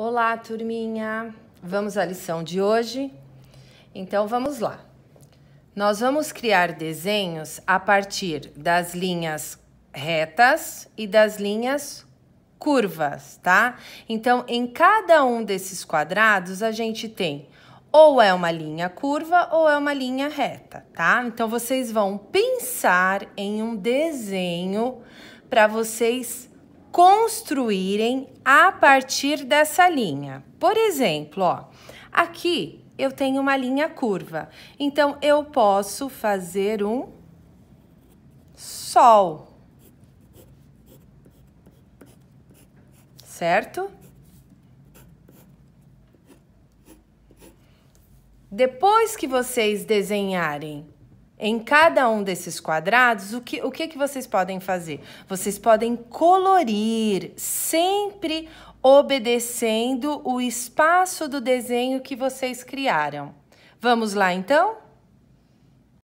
Olá, turminha! Vamos à lição de hoje? Então, vamos lá. Nós vamos criar desenhos a partir das linhas retas e das linhas curvas, tá? Então, em cada um desses quadrados, a gente tem ou é uma linha curva ou é uma linha reta, tá? Então, vocês vão pensar em um desenho para vocês construírem a partir dessa linha. Por exemplo, ó, aqui eu tenho uma linha curva, então eu posso fazer um sol. Certo? Depois que vocês desenharem em cada um desses quadrados, o que, o que, que vocês podem fazer? Vocês podem colorir, sempre obedecendo o espaço do desenho que vocês criaram. Vamos lá, então?